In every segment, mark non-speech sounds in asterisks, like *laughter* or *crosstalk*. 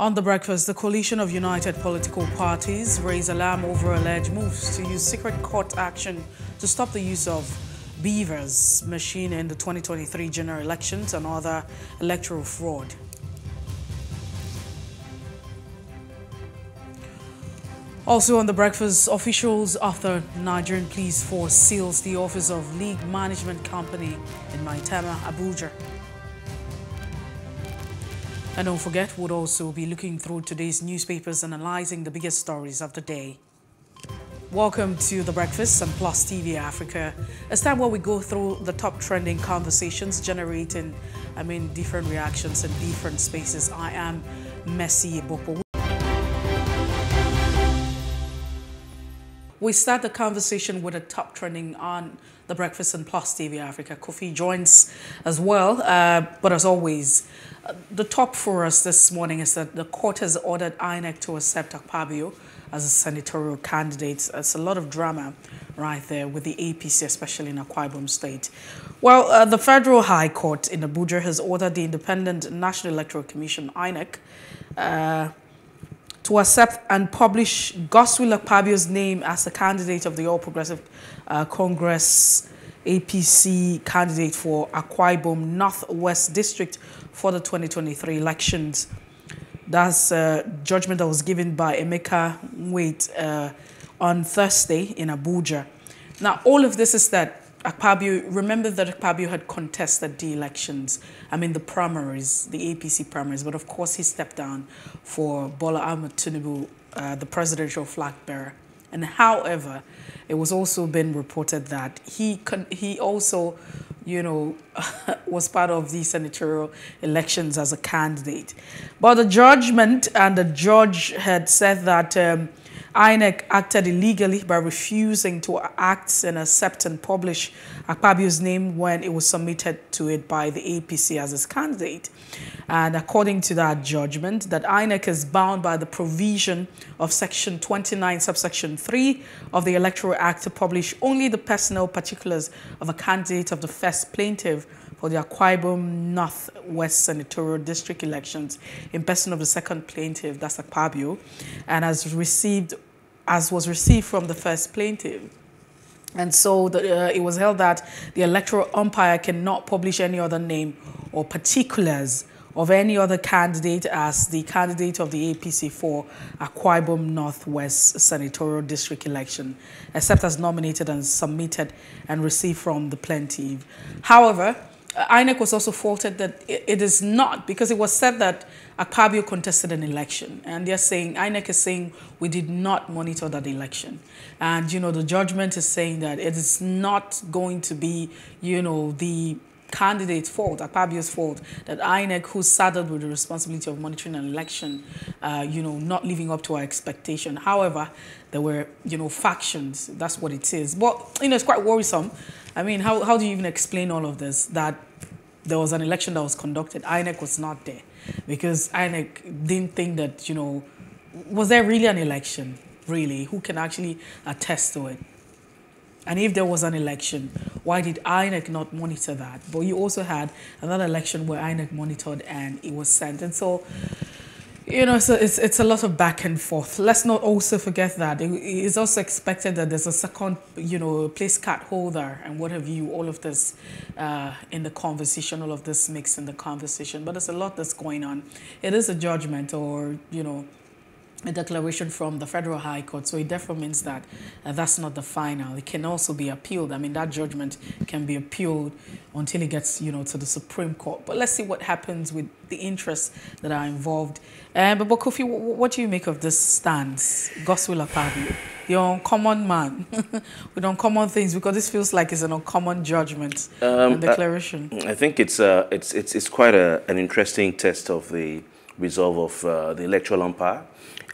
On the breakfast, the coalition of united political parties raised alarm over alleged moves to use secret court action to stop the use of BVAS machine in the 2023 general elections and other electoral fraud. Also on the breakfast, officials of the Nigerian Police Force seals the office of League Management Company in Maitama, Abuja. And don't forget, we'll also be looking through today's newspapers and analyzing the biggest stories of the day. Welcome to The Breakfast and Plus TV Africa. It's time where we go through the top trending conversations generating, I mean, different reactions in different spaces. I am Mercy Bopo. We start the conversation with a top trending on The Breakfast and Plus TV Africa. Kofi joins as well, uh, but as always, the top for us this morning is that the court has ordered INEC to accept Akpabio as a senatorial candidate. It's a lot of drama right there with the APC, especially in Akwa Ibom State. Well, uh, the Federal High Court in Abuja has ordered the Independent National Electoral Commission, INEC, uh, to accept and publish Godswill Akpabio's name as the candidate of the All Progressive uh, Congress APC candidate for Akwa Ibom Northwest District for the 2023 elections. That's a judgment that was given by Emeka Nwite uh, on Thursday in Abuja. Now, all of this is that Akpabio, remember that Akpabio had contested the elections, I mean the primaries, the APC primaries, but of course he stepped down for Bola Ahmed Tinubu, uh, the presidential flag bearer. And however, it was also been reported that he he also, you know, *laughs* was part of the senatorial elections as a candidate. But the judgment and the judge had said that um, INEC acted illegally by refusing to act and accept and publish Akpabio's name when it was submitted to it by the APC as its candidate. And according to that judgment, that INEC is bound by the provision of Section 29, subsection 3 of the Electoral Act to publish only the personal particulars of a candidate of the first plaintiff for the Akwa Ibom Northwest Senatorial District elections in person of the second plaintiff, that's Akpabio, and has received, as was received from the first plaintiff. And so the, uh, it was held that the electoral umpire cannot publish any other name or particulars of any other candidate as the candidate of the APC for Akwa Ibom Northwest Senatorial District election, except as nominated and submitted and received from the plaintiff. However, INEC was also faulted that it is not, because it was said that Akpabio contested an election. And they're saying, INEC is saying, we did not monitor that election. And, you know, the judgment is saying that it is not going to be, you know, the candidate's fault, Akpabio's fault, that INEC, who saddled with the responsibility of monitoring an election, uh, you know, not living up to our expectation. However, there were, you know, factions. That's what it is. But, you know, it's quite worrisome I mean, how, how do you even explain all of this? That there was an election that was conducted, INEC was not there because INEC didn't think that, you know, was there really an election, really? Who can actually attest to it? And if there was an election, why did INEC not monitor that? But you also had another election where INEC monitored and it was sent. And so you know, so it's, it's a lot of back and forth. Let's not also forget that it is also expected that there's a second, you know, place card holder and what have you, all of this uh, in the conversation, all of this mix in the conversation. But there's a lot that's going on. It is a judgment or, you know, a declaration from the Federal High Court. So it therefore means that uh, that's not the final. It can also be appealed. I mean, that judgment can be appealed until it gets, you know, to the Supreme Court. But let's see what happens with the interests that are involved. Uh, but, but Kofi, what do you make of this stance? Godswill Akpabio, you're uncommon man *laughs* with uncommon things because this feels like it's an uncommon judgment um, and declaration. I, I think it's, uh, it's, it's, it's quite a, an interesting test of the resolve of uh, the electoral umpire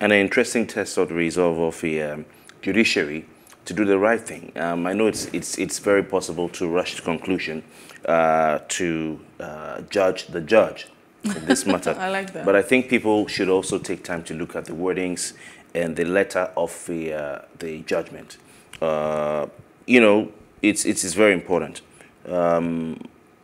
and an interesting test of the resolve of the um, judiciary to do the right thing. Um, I know it's, it's, it's very possible to rush to conclusion uh, to uh, judge the judge in this *laughs* matter. I like that. But I think people should also take time to look at the wordings and the letter of the, uh, the judgment. Uh, you know, it's, it's, it's very important. Um,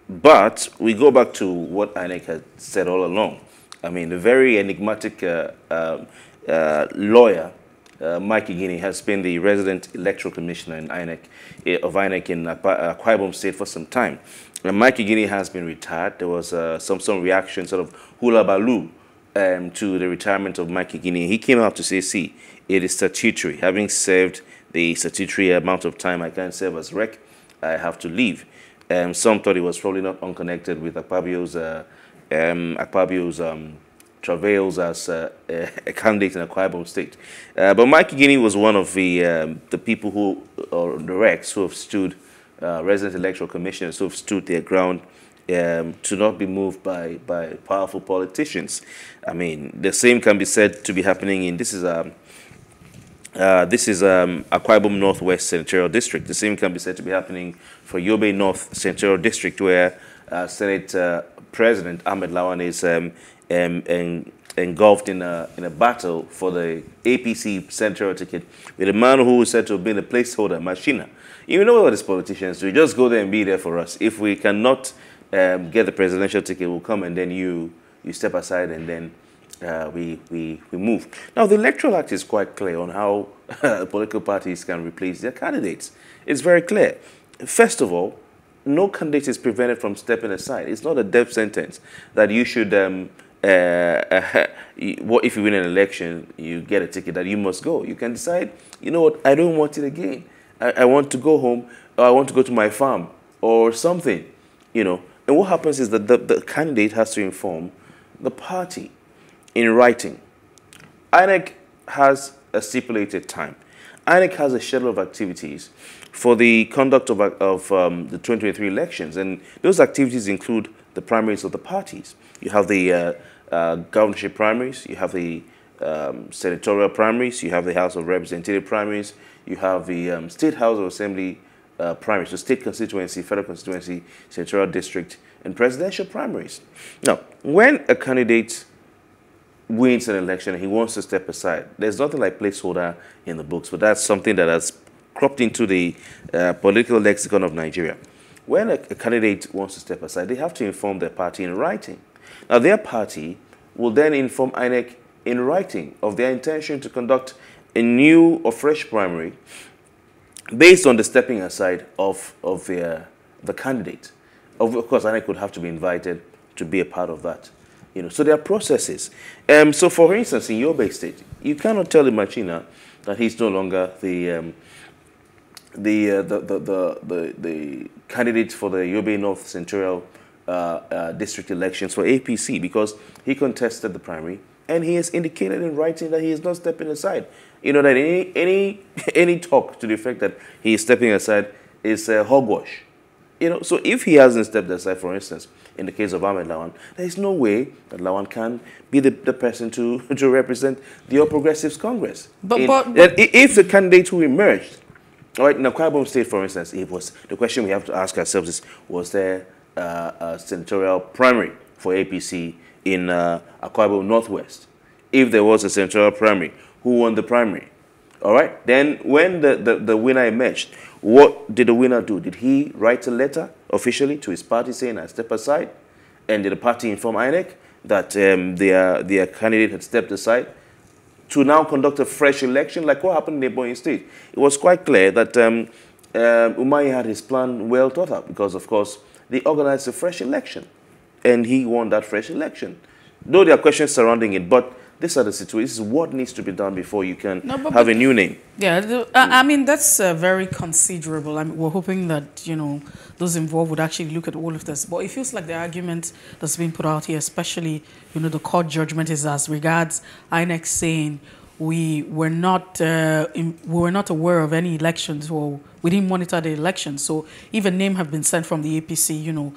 but we go back to what INEC had said all along I mean, the very enigmatic uh, um, lawyer, uh, Mike Igini, has been the resident electoral commissioner in INEC, eh, of INEC in Akwa Ibom State for some time. And Mike Igini has been retired. There was uh, some, some reaction, sort of hula baloo, um, to the retirement of Mike Igini. He came out to say, see, it is statutory. Having served the statutory amount of time I can't serve as rec, I have to leave. Um, some thought it was probably not unconnected with Akpabio's, uh, um, Akpabio's um, travails as uh, a candidate in Akwa Ibom State. Uh, but Mike Igini was one of the, um, the people who, or the recs, who have stood, uh, resident electoral commissioners who have stood their ground um, to not be moved by, by powerful politicians. I mean, the same can be said to be happening in, this is a, um, uh, this is um, Akwa Northwest Senatorial District. The same can be said to be happening for Yobe North Senatorial District, where uh, Senate uh, President Ahmed Lawan is um, um, en engulfed in a, in a battle for the APC central ticket with a man who is said to have been a placeholder, Machina. You know what these politicians do. Just go there and be there for us. If we cannot um, get the presidential ticket, we'll come and then you, you step aside and then uh, we, we, we move. Now, the Electoral Act is quite clear on how *laughs* political parties can replace their candidates. It's very clear. First of all, no candidate is prevented from stepping aside. It's not a death sentence that you should, um, uh, uh *laughs* what if you win an election, you get a ticket that you must go. You can decide, you know what, I don't want it again. I, I want to go home, I want to go to my farm, or something, you know. And what happens is that the, the candidate has to inform the party in writing. INEC has a stipulated time. INEC has a schedule of activities for the conduct of, of um, the 2023 elections, and those activities include the primaries of the parties. You have the uh, uh, governorship primaries, you have the um, senatorial primaries, you have the House of Representative primaries, you have the um, State House of Assembly uh, primaries, so state constituency, federal constituency, senatorial district, and presidential primaries. Now, when a candidate wins an election and he wants to step aside. There's nothing like placeholder in the books, but that's something that has cropped into the uh, political lexicon of Nigeria. When a, a, candidate wants to step aside, they have to inform their party in writing. Now, their party will then inform INEC in writing of their intention to conduct a new or fresh primary based on the stepping aside of, of the, uh, the candidate. Of, course, INEC would have to be invited to be a part of that. You know, so there are processes. Um, so, for instance, in Yobe state, you cannot tell the Machina that he's no longer the, um, the, uh, the, the, the, the, the, candidate for the Yobe North uh, district elections for APC because he contested the primary and he has indicated in writing that he is not stepping aside. You know that any any *laughs* any talk to the effect that he is stepping aside is uh, hogwash. You know, so if he hasn't stepped aside, for instance, in the case of Ahmed Lawan, there is no way that Lawan can be the, the person to, *laughs* to represent the All Progressives Congress. But, in, but, but if the candidate who emerged, all right, in Akwa State, for instance, it was the question we have to ask ourselves is: Was there uh, senatorial primary for APC in uh, Akwa Northwest? If there was a senatorial primary, who won the primary? All right. Then when the, the, the winner emerged, what did the winner do? Did he write a letter officially to his party saying, I step aside? And did the party inform INEC that um, their, their candidate had stepped aside to now conduct a fresh election, like what happened in Ebonyi State? It was quite clear that um, um, Umahi had his plan well thought out because, of course, they organized a fresh election and he won that fresh election. Though there are questions surrounding it, but these are the situations. What needs to be done before you can no, but, have but, a new name? Yeah, the, I, I, mean that's uh, very considerable. I mean, we're hoping that you know those involved would actually look at all of this. But it feels like the argument that's being put out here, especially you know the court judgment, is as regards INEC saying we were not uh, in, we were not aware of any elections or we didn't monitor the election. So even name have been sent from the APC, you know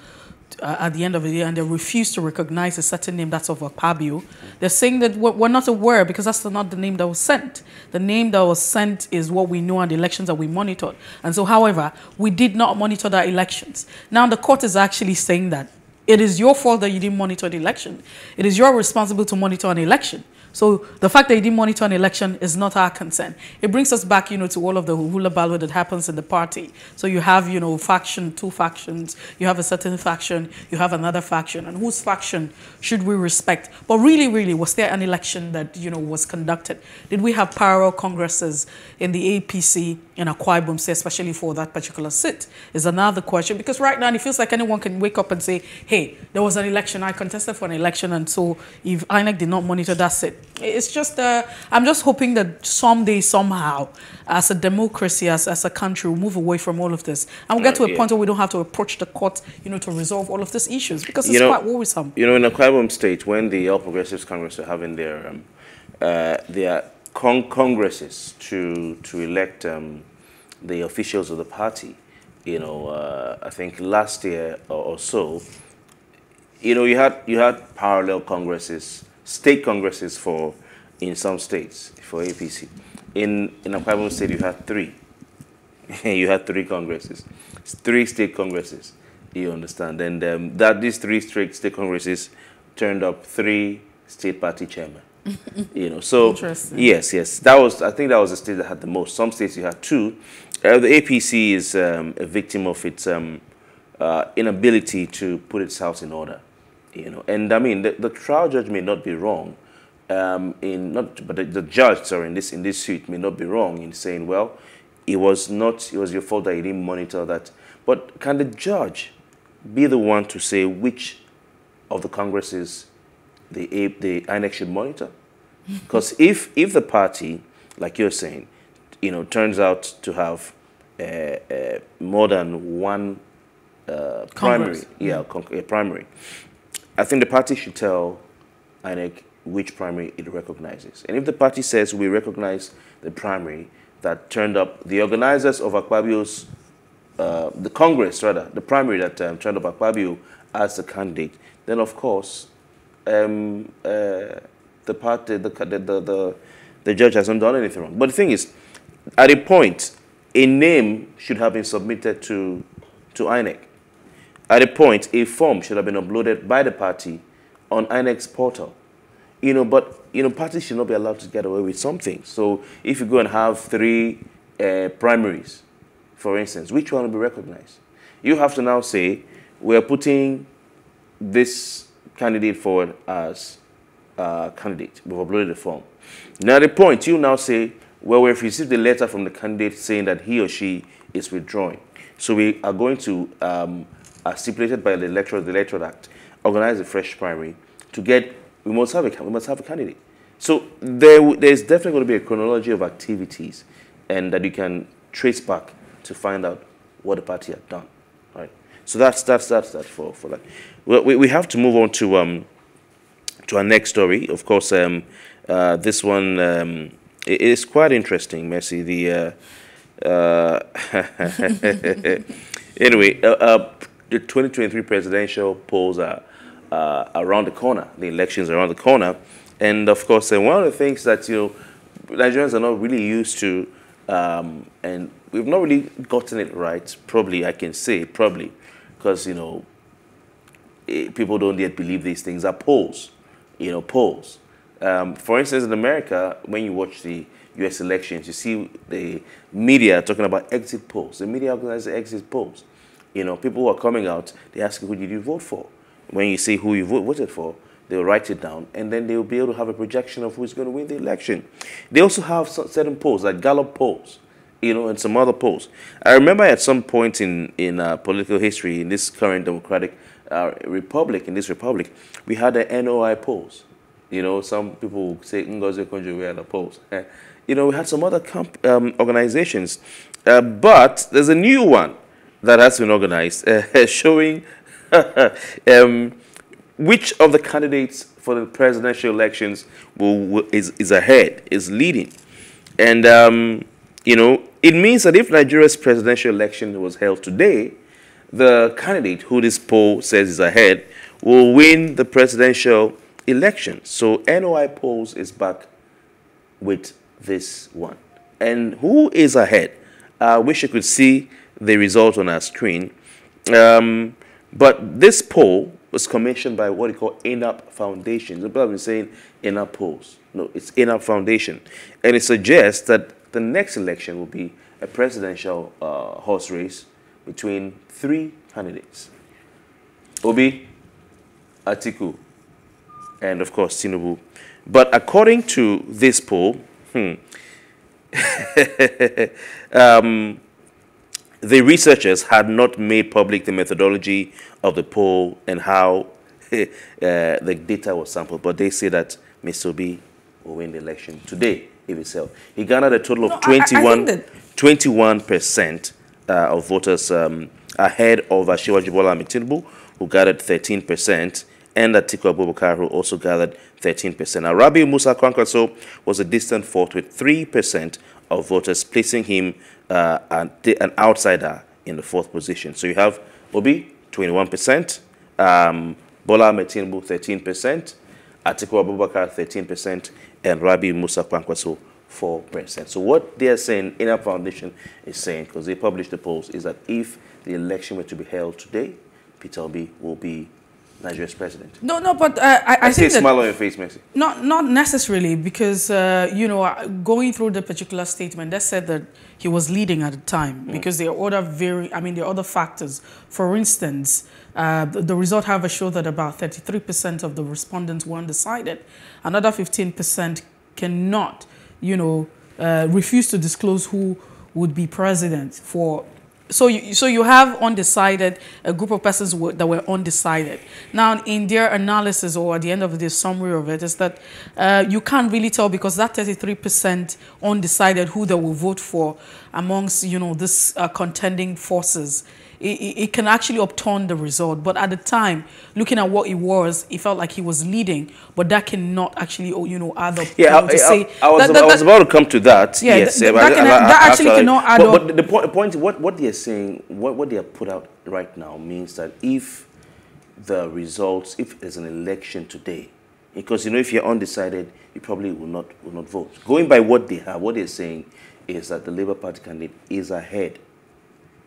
uh, at the end of the year and they refuse to recognize a certain name that's of Akpabio, they're saying that we're, we're, not aware because that's not the name that was sent. The name that was sent is what we know and the elections that we monitored. And so, however, we did not monitor the elections. Now, the court is actually saying that it is your fault that you didn't monitor the election. It is your responsibility to monitor an election. So the fact that he didn't monitor an election is not our concern. It brings us back, you know, to all of the hula baloo that happens in the party. So you have, you know, faction, two factions. You have a certain faction. You have another faction. And whose faction should we respect? But really, really, was there an election that, you know, was conducted? Did we have parallel congresses in the APC in a Akwa Ibom, especially for that particular seat? Is another question. Because right now, it feels like anyone can wake up and say, hey, there was an election. I contested for an election. And so if INEC did not monitor that seat, it's just, uh, I'm just hoping that someday, somehow, as a democracy, as, as a country, we'll move away from all of this. And we'll get to a yeah. point where we don't have to approach the court, you know, to resolve all of these issues because it's you know, quite worrisome. You know, in Akwa Ibom State, when the All Progressives Congress are having their, um, uh, their con congresses to, to elect um, the officials of the party, you know, uh, I think last year or, so, you know, you had, you had parallel congresses state congresses for in some states for APC. In in Akwa State, you had three. *laughs* you had three congresses, three state congresses. You understand? And um, that these three state state congresses turned up three state party chairmen. *laughs* you know, so yes, yes, that was I think that was the state that had the most. Some states you had two. Uh, the APC is um, a victim of its um, uh, inability to put its house in order. You know, and I mean, the, the trial judge may not be wrong um, in not, but the, the, judge, sorry, in this in this suit may not be wrong in saying, well, it was not, it was your fault that you didn't monitor that. But can the judge be the one to say which of the congresses the the INEC should monitor? Because if if the party, like you're saying, you know, turns out to have uh, uh, more than one uh, primary, yeah, mm. primary, I think the party should tell INEC which primary it recognizes. And if the party says we recognize the primary that turned up, the organizers of Akwa uh, the Congress rather, the primary that um, turned up Akwa as the candidate, then of course um, uh, the party, the, the, the, the, judge hasn't done anything wrong. But the thing is, at a point, a name should have been submitted to, to INEC. At a point, a form should have been uploaded by the party on INEC's portal. You know, but you know, parties should not be allowed to get away with something. So if you go and have three uh, primaries, for instance, which one will be recognized? You have to now say, we're putting this candidate forward as a candidate. We've uploaded the form. Now, the point, you now say, well, we've received a letter from the candidate saying that he or she is withdrawing. So we are going to um, as stipulated by the electoral, the electoral act, organize a fresh primary to get, we must have a, we must have a candidate. So there, there's definitely going to be a chronology of activities and that you can trace back to find out what the party had done? So that's, that's, that's that for, for that. Well, we, we have to move on to, um, to our next story. Of course, um, uh, this one um, is quite interesting, Mercy. The, uh, uh, *laughs* anyway, uh, uh the 2023 presidential polls are uh, around the corner. The elections are around the corner. And of course, and one of the things that, you know, Nigerians are not really used to, um, and we've not really gotten it right, probably, I can say, probably, because, you know, it, eh, people don't yet believe these things are polls, you know, polls. Um, for instance, in America, when you watch the U.S. elections, you see the media talking about exit polls. The media organizes exit polls. You know, people who are coming out, they ask who did you vote for? When you see who you voted for, they'll write it down, and then they'll be able to have a projection of who's going to win the election. They also have certain polls, like Gallup polls, you know, and some other polls. I remember at some point in, in uh, political history, in this current democratic uh, republic, in this republic, we had the NOI polls. You know, some people say Ngozi Okonjo-Iweala polls. you know, we had some other um, organizations. Uh, but there's a new one that has been organized uh, *laughs* showing *laughs* um, which of the candidates for the presidential elections will, will, is, is ahead, is leading. And, um, you know, it means that if Nigeria's presidential election was held today, the candidate who this poll says is ahead will win the presidential election. So NOI polls is back with this one. And who is ahead? I wish you could see the result on our screen. Um, but this poll, was commissioned by what you call ANAP Foundation. The people have been saying ANAP polls. No, it's ANAP Foundation. And it suggests that the next election will be a presidential uh, horse race between three candidates. Obi, Atiku, and of course Tinubu. But according to this poll, hmm, *laughs* um, the researchers had not made public the methodology of the poll and how *laughs* uh, the data was sampled, but they say that Mr. Obi will win the election today if itself. He garnered a total of no, 21, 21% uh, of voters um, ahead of Asiwaju Bola Tinubu, who gathered 13%, and Atiku Abubakar, who also gathered 13%. Now, Rabiu Musa Kwankwaso was a distant fourth with 3% of voters, placing him uh, an, an, outsider in the fourth position. So you have Obi, 21%, um, Bola Tinubu, 13%, Atiku Abubakar, 13%, and Rabi Musa Kwankwaso, 4%. So what they are saying, ANAP Foundation is saying, because they published the polls, is that if the election were to be held today, Peter Obi will be Nigeria's president. No, no, but uh, I, I, I think see a smile on your face, Mercy. Not, not necessarily, because uh, you know, going through the particular statement, they said that he was leading at the time, mm. because there are other very, I mean, there are other factors. For instance, uh, the, the, result, however, showed that about 33% of the respondents were undecided. Another 15% cannot, you know, uh, refuse to disclose who would be president for so you, so you have undecided, a group of persons that were undecided. Now, in their analysis or at the end of the summary of it is that uh, you can't really tell because that 33% undecided who they will vote for amongst, you know, this uh, contending forces it, it, can actually upturn the result. But at the time, looking at what it was, it felt like he was leading, but that cannot actually, oh, you know, add up. Yeah, I, I, say I, was, that, that, I was about to come to that. Yeah, yes, that, that, can, that actually cannot add but, up. But the point, point, what, what they're saying, what, what they have put out right now means that if the results, if there's an election today, because you know if you're undecided, you probably will not will not vote. Going by what they have, what they're saying is that the Labour Party candidate is ahead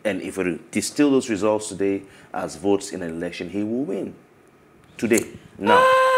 and if we distill those results today as votes in an election, he will win. Today, now. Uh,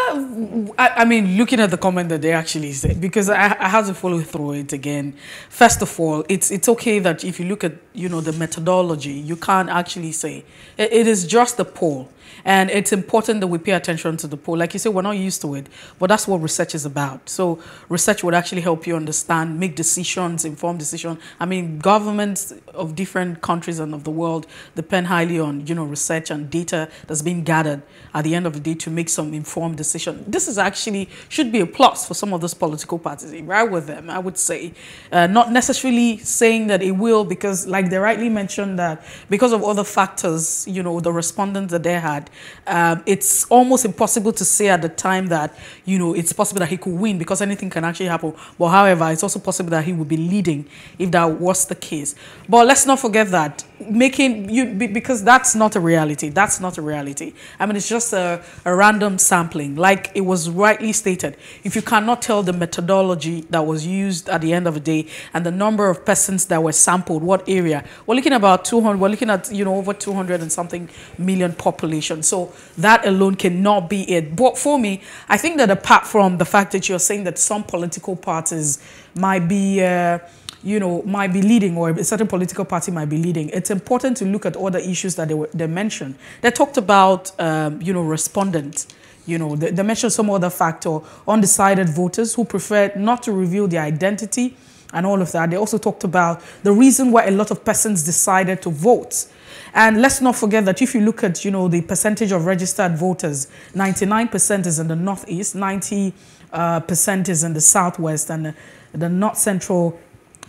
I, I, mean, looking at the comment that they actually said, because I, I have to follow through it again. First of all, it's it's okay that if you look at you know the methodology, you can't actually say it, it is just a poll. And it's important that we pay attention to the poll. Like you say, we're not used to it, but that's what research is about. So research would actually help you understand, make decisions, inform decisions. I mean, governments of different countries and of the world depend highly on, you know, research and data that's being gathered at the end of the day to make some informed decision. This is actually, should be a plus for some of those political parties. Right with them, I would say. Uh, not necessarily saying that it will because like they rightly mentioned that because of other factors, you know, the respondents that they had, um, it's almost impossible to say at the time that, you know, it's possible that he could win because anything can actually happen. But however, it's also possible that he would be leading if that was the case. But let's not forget that making you, because that's not a reality. That's not a reality. I mean, it's just a, a random sampling. Like it was rightly stated, if you cannot tell the methodology that was used at the end of the day and the number of persons that were sampled, what area, we're looking about 200, we're looking at, you know, over 200 and something million population. So that alone cannot be it. But for me, I think that apart from the fact that you're saying that some political parties might be, uh, you know, might be leading or a certain political party might be leading, it's important to look at all the issues that they, were, they mentioned. They talked about, um, you know, respondents. You know, they, they mentioned some other factor, undecided voters who prefer not to reveal their identity and all of that. They also talked about the reason why a lot of persons decided to vote. And let's not forget that if you look at, you know, the percentage of registered voters, 99% is in the northeast, 90% uh, is in the southwest, and the, the north central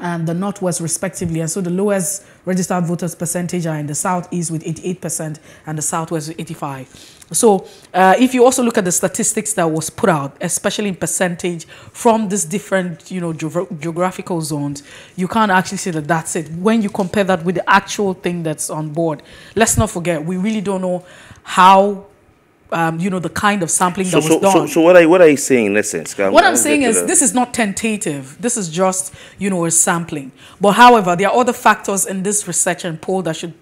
and the northwest respectively. And so the lowest registered voters percentage are in the southeast with 88% and the southwest with 85. So uh, if you also look at the statistics that was put out, especially in percentage from these different, you know, geographical zones, you can't actually say that that's it. When you compare that with the actual thing that's on board, let's not forget, we really don't know how um, you know, the kind of sampling so, that was so, done. So, so what are, what are you saying in essence? what I'm saying is this is not tentative. This is just, you know, a sampling. But however, there are other factors in this research and poll that should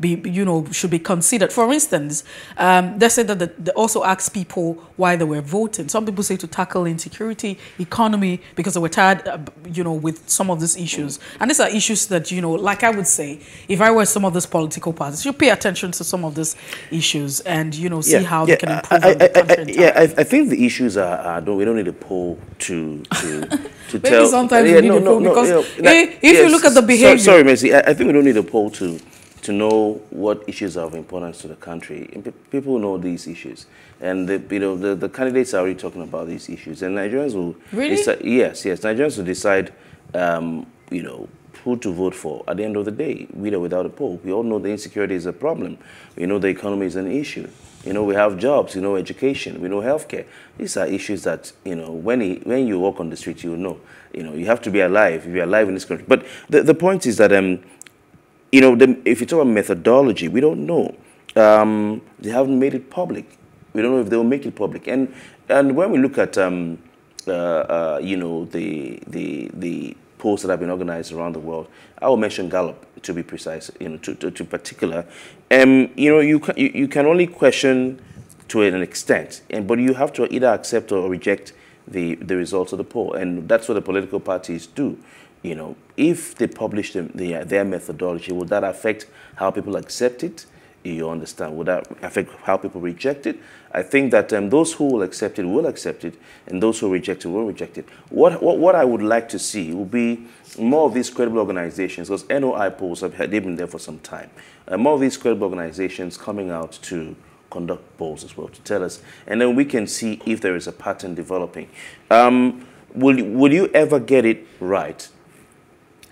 be, you know, should be considered. For instance, um, they said that the, they also asked people why they were voting. Some people say to tackle insecurity, economy, because they were tired, uh, you know, with some of these issues. And these are issues that, you know, like I would say, if I were some of these political parties, you pay attention to some of these issues and, you know, see yeah, how yeah, they can improve I, I, I, yeah, I, I think the issues are, are don't, we don't need a poll to, to *laughs* to Maybe tell. sometimes yeah, you need no, a poll no, because no, if, yes, you look at the behavior. So, sorry, Mercy. I, I, think we don't need a poll to to know what issues are of importance to the country. People know these issues, and the, you know the, the candidates are already talking about these issues, and Nigerians will really decide, yes, yes, Nigerians will decide, um, you know, who to vote for at the end of the day, with or without a poll. We all know the insecurity is a problem. We know the economy is an issue. You know, we have jobs, you know, education, we know healthcare. These are issues that, you know, when, he, when you walk on the street, you know. You know, you have to be alive if you're alive in this country. But the, the point is that, um, you know, the, if you talk about methodology, we don't know. Um, they haven't made it public. We don't know if they will make it public. And, and when we look at, um, uh, uh, you know, the, the, the polls that have been organized around the world, I will mention Gallup to be precise, you know, to, to, to particular. Um, you know, you can, you, you can only question to an extent, and, but you have to either accept or reject the, the results of the poll. And that's what the political parties do. You know, if they publish their, their methodology, would that affect how people accept it? You understand? Would that affect how people reject it? I think that um, those who will accept it will accept it, and those who reject it will reject it. What, what, what I would like to see will be more of these credible organizations, because NOI polls have they've been there for some time. Uh, more of these credible organizations coming out to conduct polls as well to tell us, and then we can see if there is a pattern developing. Um, will, will you ever get it right?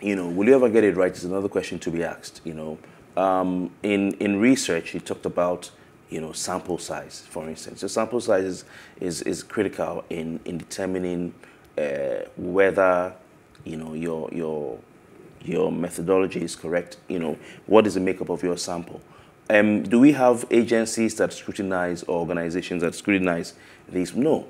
You know, will you ever get it right is another question to be asked. You know, um, in in research, he talked about you know sample size, for instance. So sample size is is, is critical in in determining uh, whether you know your your your methodology is correct. You know, what is the makeup of your sample? Um, do we have agencies that scrutinize or organizations that scrutinize these? No.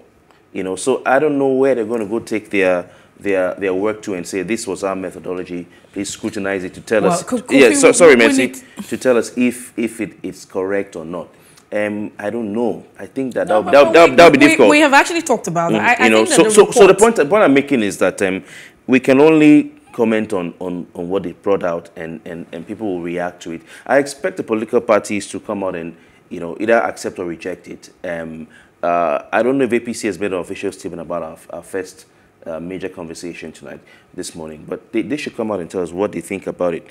You know, so I don't know where they're going to go take their their their work to and say this was our methodology. Please scrutinize it to tell well, us. Could, could yeah, so, sorry, Mercy, to tell us if if it, it's correct or not. Um, I don't know. I think that no, that that that would be difficult. We have actually talked about that. Mm, I, you know, so so, so the point the point I'm making is that um, we can only comment on, on, on what they brought out and, and, and people will react to it. I expect the political parties to come out and, you know, either accept or reject it. Um, uh, I don't know if APC has made an official statement about our, our first uh, major conversation tonight, this morning, but they, they should come out and tell us what they think about it.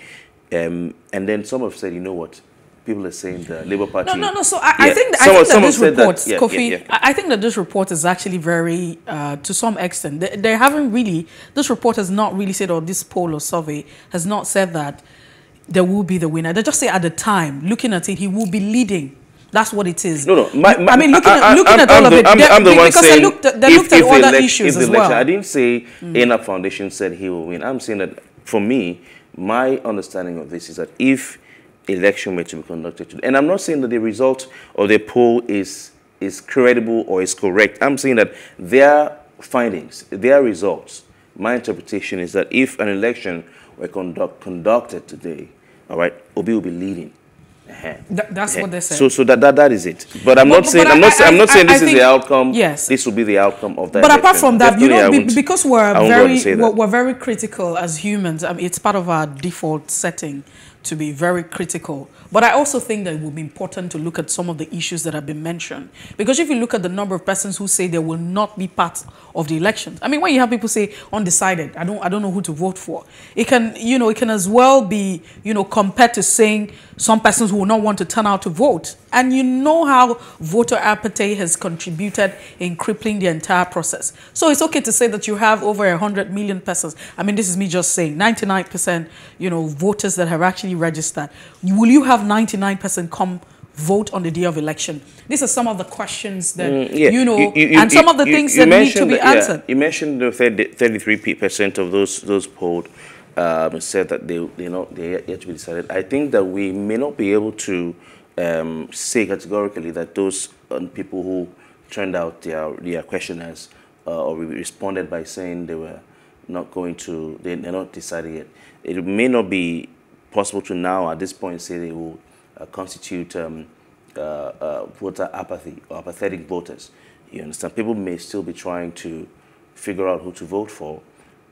Um, and then some have said, you know what, people are saying the Labour Party. No, no, no. So I, yeah. I think, that, I think that this report, that, yeah, Kofi, yeah, I think that this report is actually very, uh, to some extent, they, they, haven't really, this report has not really said, or this poll or survey has not said that there will be the winner. They just say at the time, looking at it, he will be leading. That's what it is. No, no. My, my, I mean, looking at, looking I'm, at all I'm of the, it, I'm, I'm the one because they looked at, they looked at other issues as well. I didn't say mm. Foundation said he will win. I'm saying that for me, my understanding of this is that if election were to be conducted today. And I'm not saying that the result of the poll is, is credible or is correct. I'm saying that their findings, their results, my interpretation is that if an election were conduct, conducted today, all right, Obi will be leading. Uh-huh. that's uh-huh. what they said. So, so that, that that is it. But I'm but, not saying I'm not I, I'm not saying this is the outcome. Yes, this will be the outcome of that. But election. apart from that, Definitely you know, because we're very we're, we're, very critical as humans. I mean, it's part of our default setting to be very critical. But I also think that it would be important to look at some of the issues that have been mentioned. Because if you look at the number of persons who say they will not be part of the elections, I mean, when you have people say undecided, I don't, I don't know who to vote for, it can, you know, it can as well be, you know, compared to saying some persons who will not want to turn out to vote. And you know how voter apathy has contributed in crippling the entire process. So it's okay to say that you have over 100 million persons. I mean, this is me just saying 99%, you know, voters that have actually registered. Will you have 99% come vote on the day of election? These are some of the questions that, mm, yeah. you know, you, you, and some of the things that need to be answered. Yeah, you mentioned the 33% of those, those polled um, said that they, they, not, they yet to be decided. I think that we may not be able to um, say categorically that those um, people who turned out their, their questionnaires uh, or responded by saying they were not going to, they, they're not decided yet. It may not be possible to now at this point say they will uh, constitute um, uh, uh, voter apathy or apathetic voters. You understand? People may still be trying to figure out who to vote for.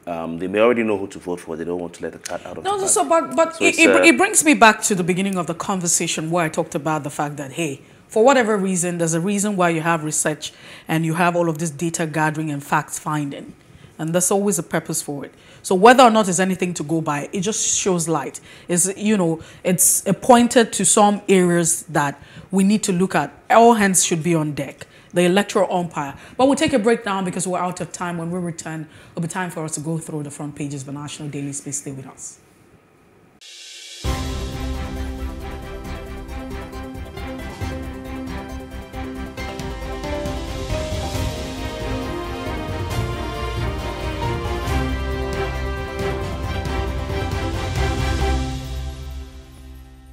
Um, they may already know who to vote for. They don't want to let the cat out of No, the bag. so but but So it, it, uh, it brings me back to the beginning of the conversation where I talked about the fact that hey, for whatever reason, there's a reason why you have research and you have all of this data gathering and facts finding, and there's always a purpose for it. So whether or not there's anything to go by, it just shows light. It's, you know, it's pointed to some areas that we need to look at. All hands should be on deck. The electoral umpire. But we'll take a break now because we're out of time. When we return, it'll be time for us to go through the front pages of the National Daily Space. Stay with us.